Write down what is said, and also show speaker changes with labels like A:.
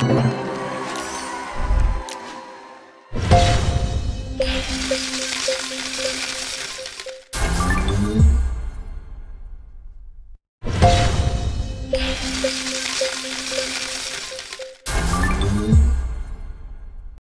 A: 了